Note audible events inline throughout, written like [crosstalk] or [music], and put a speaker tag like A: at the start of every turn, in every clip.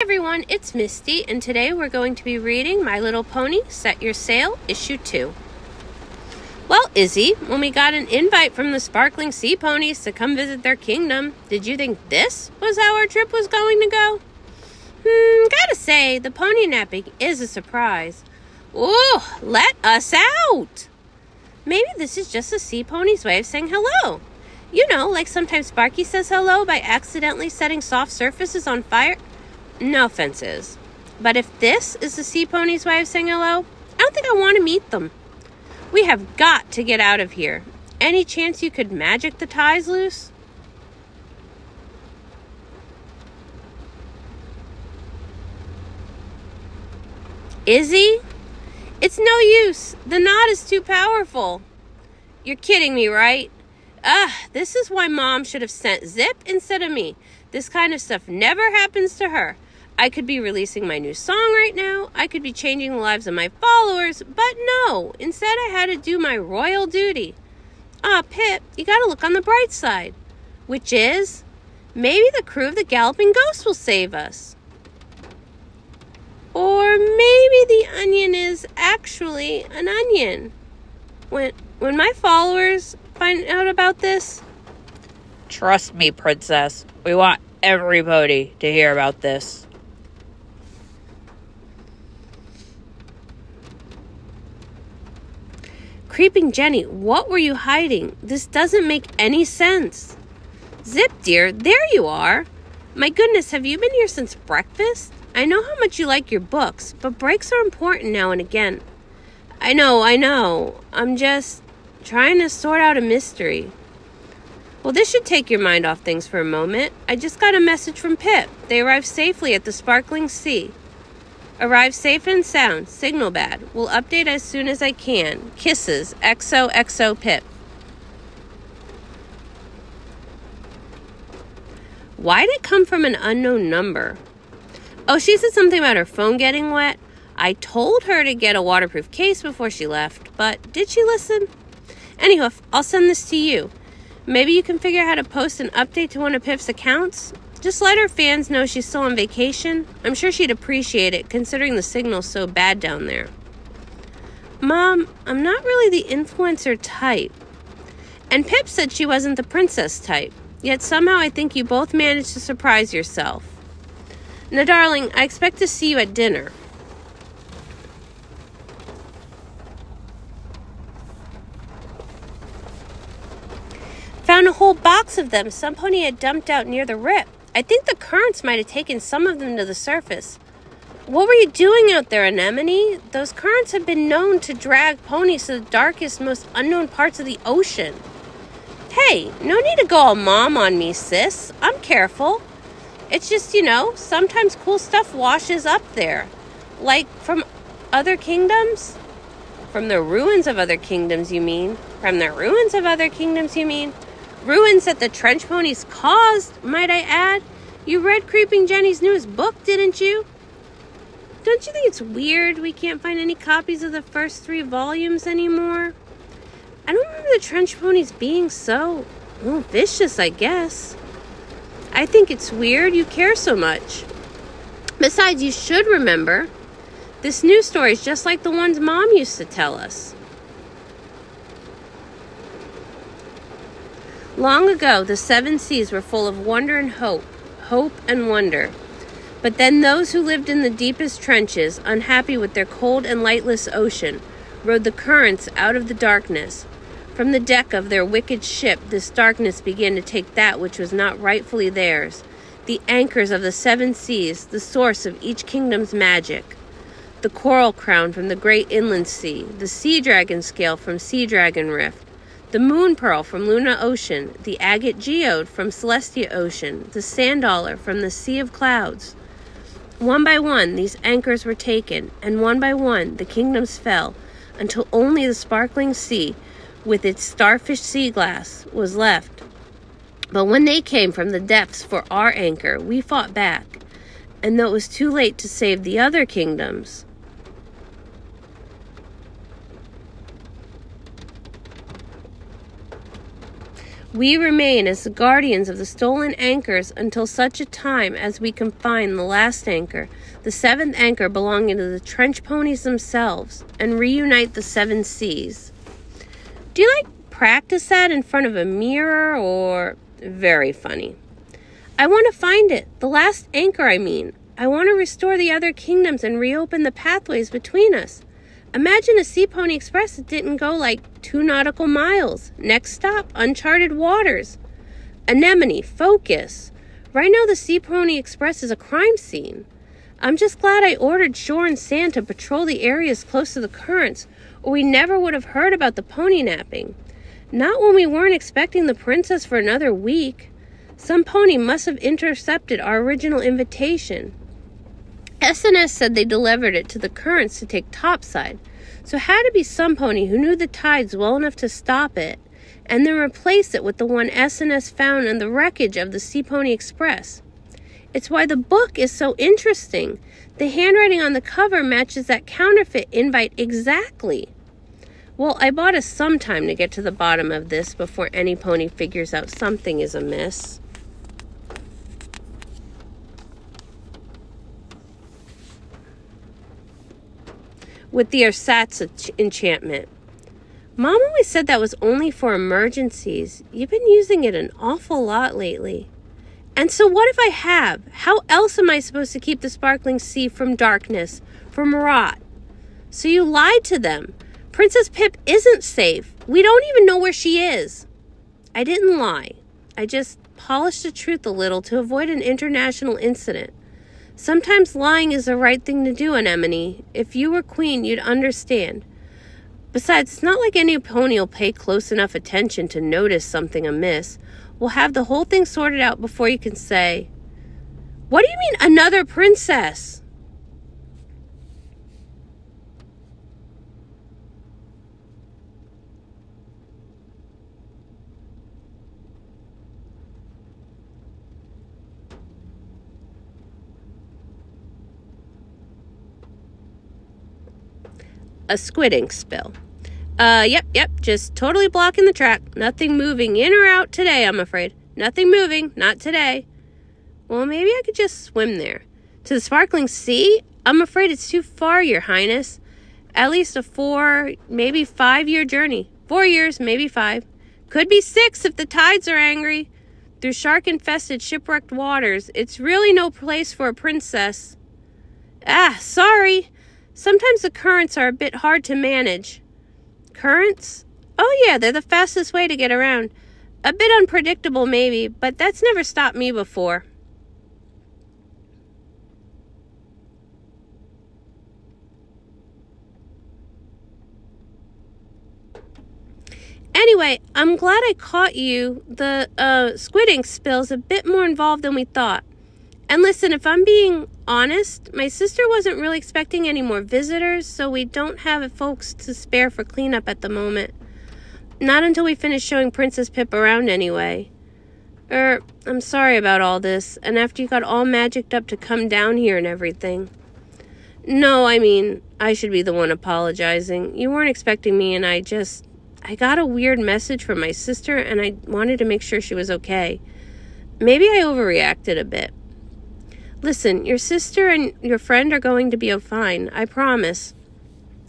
A: everyone, it's Misty, and today we're going to be reading My Little Pony Set Your Sail, Issue 2. Well, Izzy, when we got an invite from the Sparkling Sea Ponies to come visit their kingdom, did you think this was how our trip was going to go? Hmm, gotta say, the pony napping is a surprise. Ooh, let us out! Maybe this is just the sea pony's way of saying hello. You know, like sometimes Sparky says hello by accidentally setting soft surfaces on fire. No offenses. But if this is the sea pony's way of saying hello, I don't think I want to meet them. We have got to get out of here. Any chance you could magic the ties loose? Izzy? It's no use. The knot is too powerful. You're kidding me, right? Ugh, this is why mom should have sent Zipp instead of me. This kind of stuff never happens to her. I could be releasing my new song right now. I could be changing the lives of my followers, but no. Instead, I had to do my royal duty. Ah, Pipp, you gotta look on the bright side. Which is, maybe the crew of the Galloping Ghost will save us. Or maybe the onion is actually an onion. When when my followers find out about this,
B: Trust me, Princess. We want everybody to hear about this.
A: Creeping Jenny, what were you hiding? This doesn't make any sense. Zipp, dear, there you are. My goodness, have you been here since breakfast? I know how much you like your books, but breaks are important now and again. I know, I know. I'm just trying to sort out a mystery. Well, this should take your mind off things for a moment. I just got a message from Pipp. They arrived safely at the Sparkling Sea. Arrive safe and sound. Signal bad. Will update as soon as I can. Kisses. XOXO Pipp. Why did it come from an unknown number? Oh, she said something about her phone getting wet. I told her to get a waterproof case before she left, but did she listen? Anyhow, I'll send this to you. Maybe you can figure out how to post an update to one of Pipp's accounts? Just let her fans know she's still on vacation. I'm sure she'd appreciate it considering the signal's so bad down there. Mom, I'm not really the influencer type. And Pipp said she wasn't the princess type. Yet somehow I think you both managed to surprise yourself. Now, darling, I expect to see you at dinner. Found a whole box of them some pony had dumped out near the rip. I think the currents might have taken some of them to the surface. What were you doing out there, Anemone? Those currents have been known to drag ponies to the darkest, most unknown parts of the ocean. Hey, no need to go all mom on me, sis. I'm careful. It's just, you know, sometimes cool stuff washes up there. Like from other kingdoms? From the ruins of other kingdoms, you mean? From the ruins of other kingdoms, you mean? Ruins that the trench ponies caused, might I add. You read Creeping Jenny's newest book, didn't you? Don't you think it's weird we can't find any copies of the first three volumes anymore? I don't remember the trench ponies being so well, vicious, I guess. I think it's weird you care so much. Besides, you should remember this new story is just like the ones mom used to tell us. Long ago, the seven seas were full of wonder and hope, hope and wonder. But then those who lived in the deepest trenches, unhappy with their cold and lightless ocean, rode the currents out of the darkness. From the deck of their wicked ship, this darkness began to take that which was not rightfully theirs the anchors of the seven seas, the source of each kingdom's magic. The coral crown from the great inland sea, the sea dragon scale from Sea Dragon Rift, the moon pearl from Luna Ocean, the agate geode from Celestia Ocean, the sand dollar from the Sea of Clouds. One by one, these anchors were taken, and one by one, the kingdoms fell, until only the sparkling sea, with its starfish sea glass, was left. But when they came from the depths for our anchor, we fought back, and though it was too late to save the other kingdoms, We remain as the guardians of the stolen anchors until such a time as we can find the last anchor, the seventh anchor belonging to the trench ponies themselves, and reunite the seven seas. Do you like practice that in front of a mirror or very funny? I want to find it, the last anchor, I mean. I want to restore the other kingdoms and reopen the pathways between us. Imagine a Sea Pony Express that didn't go like two nautical miles. Next stop, uncharted waters. Anemone, focus. Right now, the Sea Pony Express is a crime scene. I'm just glad I ordered Shore and Sand to patrol the areas close to the currents, or we never would have heard about the pony napping. Not when we weren't expecting the princess for another week. Some pony must have intercepted our original invitation. S&S said they delivered it to the currents to take topside, so had to be some pony who knew the tides well enough to stop it, and then replace it with the one S&S found in the wreckage of the Sea Pony Express. It's why the book is so interesting. The handwriting on the cover matches that counterfeit invite exactly. Well, I bought us some time to get to the bottom of this before any pony figures out something is amiss. With the ersatz enchantment. Mom always said that was only for emergencies. You've been using it an awful lot lately. And so, what if I have? How else am I supposed to keep the sparkling sea from darkness, from rot? So, you lied to them. Princess Pipp isn't safe. We don't even know where she is. I didn't lie. I just polished the truth a little to avoid an international incident. Sometimes lying is the right thing to do, Anemone. If you were queen, you'd understand. Besides, it's not like any pony will pay close enough attention to notice something amiss. We'll have the whole thing sorted out before you can say, What do you mean, another princess? A squid ink spill. Uh, yep, yep, just totally blocking the track. Nothing moving in or out today, I'm afraid. Nothing moving, not today. Well, maybe I could just swim there. To the sparkling sea? I'm afraid it's too far, Your Highness. At least a four, maybe five year journey. Four years, maybe five. Could be six if the tides are angry. Through shark infested, shipwrecked waters, it's really no place for a princess. Ah, sorry. Sometimes the currents are a bit hard to manage. Currents? Oh, yeah, they're the fastest way to get around. A bit unpredictable, maybe, but that's never stopped me before. Anyway, I'm glad I caught you. The uh, squid ink spill's a bit more involved than we thought. And listen, if I'm being honest, my sister wasn't really expecting any more visitors, so we don't have folks to spare for cleanup at the moment. Not until we finish showing Princess Pipp around, anyway. Er, I'm sorry about all this, and after you got all magicked up to come down here and everything. No, I mean, I should be the one apologizing. You weren't expecting me, and I just. I got a weird message from my sister, and I wanted to make sure she was okay. Maybe I overreacted a bit. Listen, your sister and your friend are going to be fine. I promise.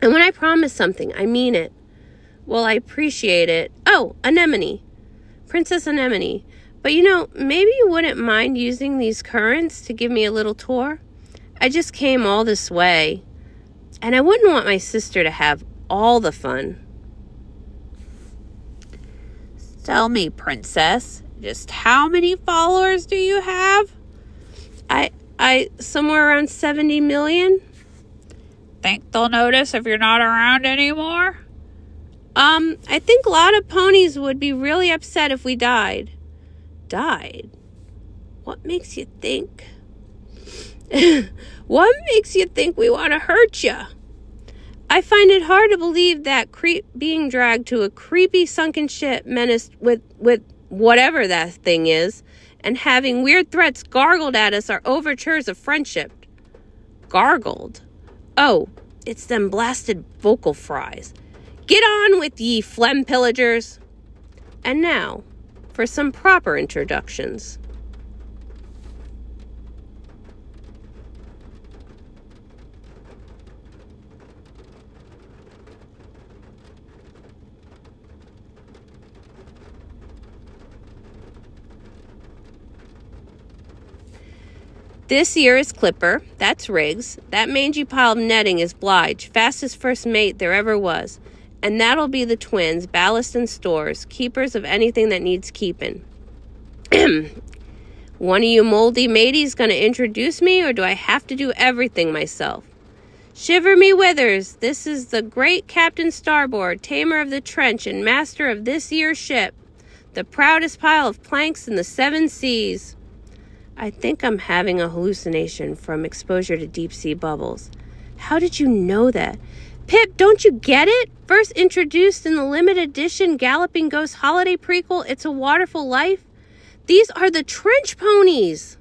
A: And when I promise something, I mean it. Well, I appreciate it. Oh, Anemone. Princess Anemone. But you know, maybe you wouldn't mind using these currents to give me a little tour? I just came all this way. And I wouldn't want my sister to have all the fun.
B: Tell me, Princess, just how many followers do you have?
A: I I somewhere around 70 million.
B: Think they'll notice if you're not around anymore?
A: Um, I think a lot of ponies would be really upset if we died. Died? What makes you think? [laughs] what makes you think we want to hurt you? I find it hard to believe that creep being dragged to a creepy sunken ship menaced with with whatever that thing is and having weird threats gargled at us are overtures of friendship. Gargled? Oh, it's them blasted vocal fries. Get on with ye phlegm pillagers. And now, for some proper introductions. This year is Clipper, that's Riggs. That mangy pile of netting is Blige, fastest first mate there ever was. And that'll be the twins, ballast and stores, keepers of anything that needs keeping. [clears throat] One of you moldy mateys gonna introduce me, or do I have to do everything myself? Shiver me withers, this is the great Captain Starboard, tamer of the trench and master of this year's ship, the proudest pile of planks in the seven seas. I think I'm having a hallucination from exposure to deep sea bubbles. How did you know that? Pipp, don't you get it? First introduced in the limited edition Galloping Ghost holiday prequel, It's a Waterful Life. These are the trench ponies.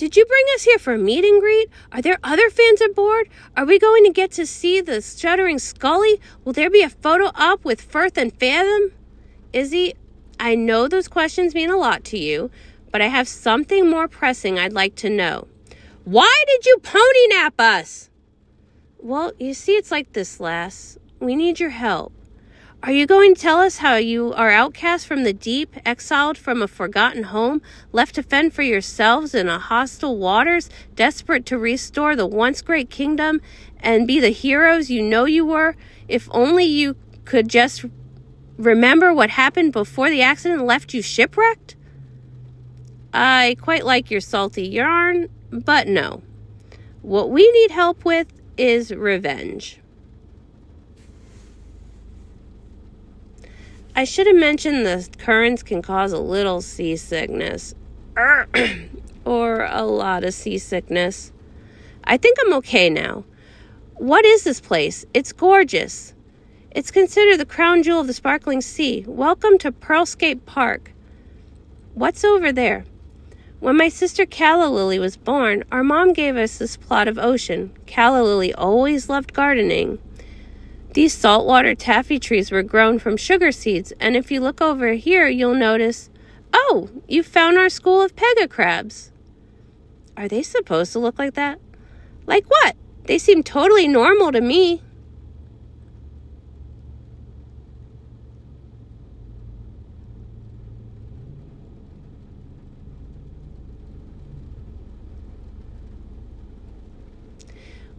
A: Did you bring us here for a meet and greet? Are there other fans aboard? Are we going to get to see the shuddering Scully? Will there be a photo op with Firth and Fathom? Izzy, I know those questions mean a lot to you, but I have something more pressing I'd like to know. Why did you pony nap us? Well, you see, it's like this, lass. We need your help. Are you going to tell us how you are outcast from the deep, exiled from a forgotten home, left to fend for yourselves in a hostile waters, desperate to restore the once great kingdom and be the heroes you know you were, if only you could just remember what happened before the accident left you shipwrecked? I quite like your salty yarn, but no. What we need help with is revenge. I should have mentioned the currents can cause a little seasickness. [clears throat] or a lot of seasickness. I think I'm okay now. What is this place? It's gorgeous. It's considered the crown jewel of the sparkling sea. Welcome to Pearlscape Park. What's over there? When my sister Calla Lily was born, our mom gave us this plot of ocean. Calla Lily always loved gardening. These saltwater taffy trees were grown from sugar seeds, and if you look over here, you'll notice oh, you found our school of pega crabs. Are they supposed to look like that? Like what? They seem totally normal to me.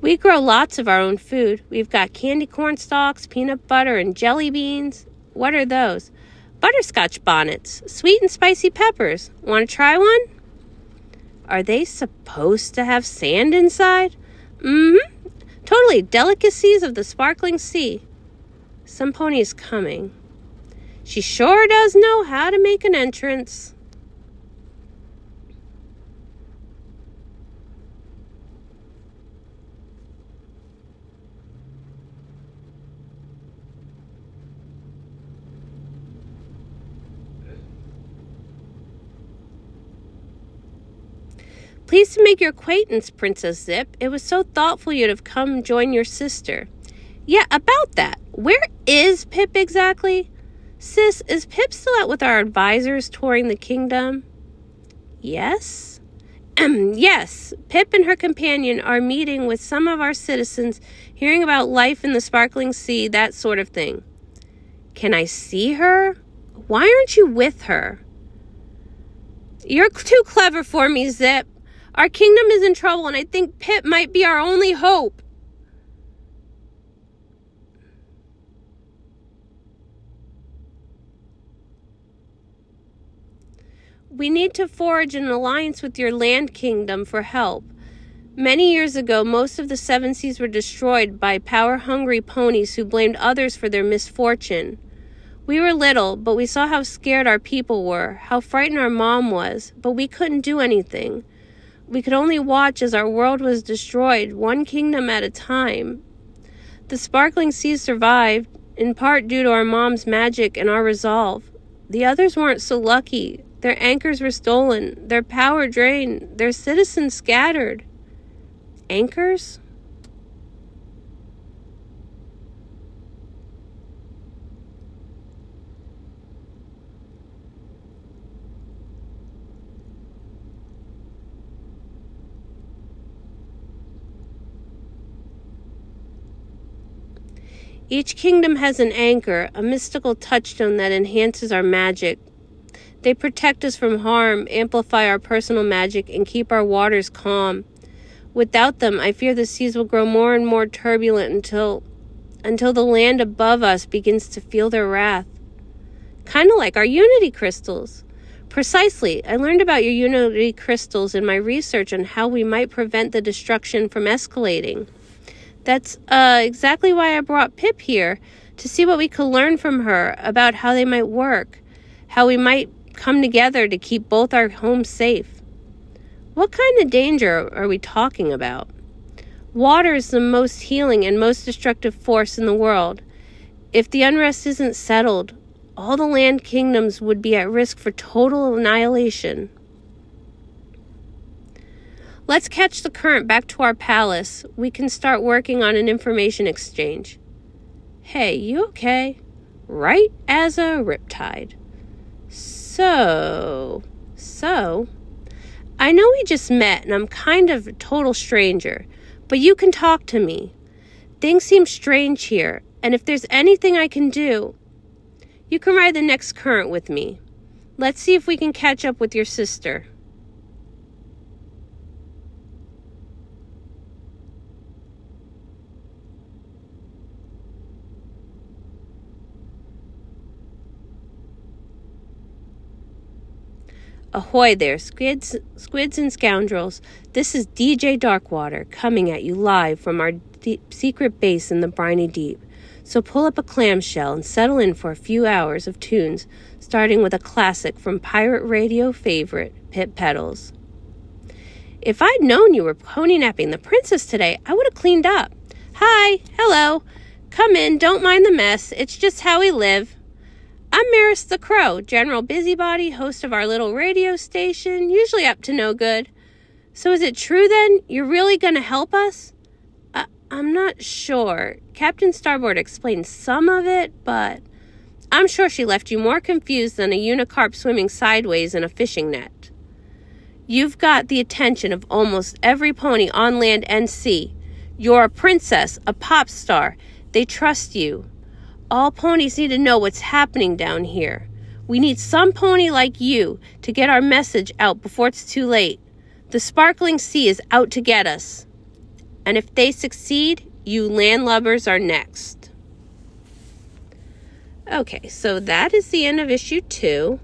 A: We grow lots of our own food. We've got candy corn stalks, peanut butter, and jelly beans. What are those? Butterscotch bonnets, sweet and spicy peppers. Want to try one? Are they supposed to have sand inside? Mm hmm. Totally delicacies of the sparkling sea. Some pony is coming. She sure does know how to make an entrance. Pleased to make your acquaintance, Princess Zipp. It was so thoughtful you'd have come join your sister. Yeah, about that. Where is Pipp exactly? Sis, is Pipp still out with our advisors touring the kingdom? Yes? Yes, Pipp and her companion are meeting with some of our citizens, hearing about life in the sparkling sea, that sort of thing. Can I see her? Why aren't you with her? You're too clever for me, Zipp. Our kingdom is in trouble, and I think Pipp might be our only hope. We need to forge an alliance with your land kingdom for help. Many years ago, most of the seven seas were destroyed by power hungry ponies who blamed others for their misfortune. We were little, but we saw how scared our people were, how frightened our mom was, but we couldn't do anything. We could only watch as our world was destroyed, one kingdom at a time. The sparkling seas survived, in part due to our mom's magic and our resolve. The others weren't so lucky. Their anchors were stolen, their power drained, their citizens scattered. Anchors? Each kingdom has an anchor, a mystical touchstone that enhances our magic. They protect us from harm, amplify our personal magic, and keep our waters calm. Without them, I fear the seas will grow more and more turbulent until until the land above us begins to feel their wrath. Kind of like our unity crystals. Precisely, I learned about your unity crystals in my research on how we might prevent the destruction from escalating. That's uh, exactly why I brought Pipp here to see what we could learn from her about how they might work, how we might come together to keep both our homes safe. What kind of danger are we talking about? Water is the most healing and most destructive force in the world. If the unrest isn't settled, all the land kingdoms would be at risk for total annihilation. Let's catch the current back to our palace. We can start working on an information exchange. Hey, you okay? Right as a riptide. So, so, I know we just met and I'm kind of a total stranger, but you can talk to me. Things seem strange here, and if there's anything I can do, you can ride the next current with me. Let's see if we can catch up with your sister. Ahoy there, squids, squids and scoundrels. This is DJ Darkwater coming at you live from our deep, secret base in the briny deep. So pull up a clamshell and settle in for a few hours of tunes, starting with a classic from pirate radio favorite, Pipp Petals. If I'd known you were pony napping the princess today, I would have cleaned up. Hi, hello. Come in, don't mind the mess. It's just how we live. I'm Maris the Crow, general busybody, host of our little radio station, usually up to no good. So is it true then? You're really going to help us? Uh, I'm not sure. Captain Starboard explained some of it, but I'm sure she left you more confused than a unicarp swimming sideways in a fishing net. You've got the attention of almost every pony on land and sea. You're a princess, a pop star. They trust you. All ponies need to know what's happening down here. We need some pony like you to get our message out before it's too late. The sparkling sea is out to get us. And if they succeed, you landlubbers are next. Okay, so that is the end of issue two.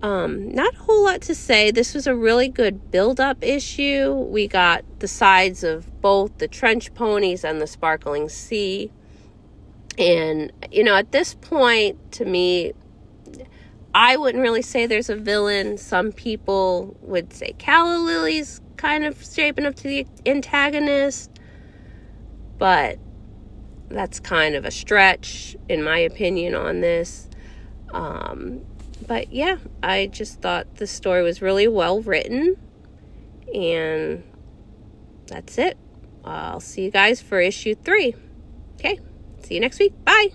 A: Um, not a whole lot to say. This was a really good build up issue. We got the sides of both the trench ponies and the sparkling sea. And, you know, at this point, to me, I wouldn't really say there's a villain. Some people would say Calla Lily's kind of shaping up to the antagonist. But that's kind of a stretch, in my opinion, on this. Um, but yeah, I just thought the story was really well written. And that's it. I'll see you guys for issue three. See you next week. Bye.